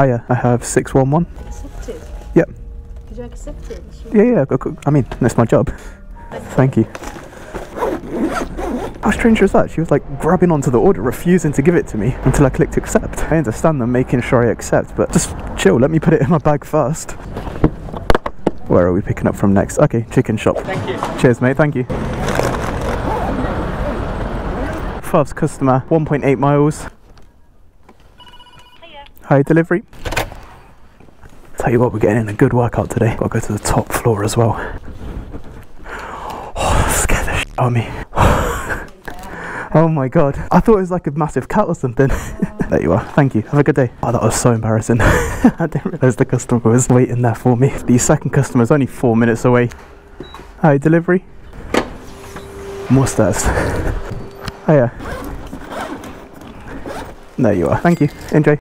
Oh, Hiya, I have 611. Accepted. Yep. Did you accept it? Yeah, yeah, I- I- I mean, that's my job. Thank you. How strange was that? She was like grabbing onto the order, refusing to give it to me until I clicked accept. I understand them making sure I accept, but just chill, let me put it in my bag first. Where are we picking up from next? Okay, chicken shop. Thank you. Cheers, mate, thank you. First customer, 1.8 miles. Hi, delivery. Tell you what, we're getting in a good workout today. Gotta go to the top floor as well. Oh, scared the shit out of me. oh my god. I thought it was like a massive cat or something. there you are. Thank you. Have a good day. Oh, that was so embarrassing. I didn't realise the customer was waiting there for me. The second customer is only four minutes away. Hi, delivery. More stairs. Oh yeah. There you are. Thank you. Enjoy.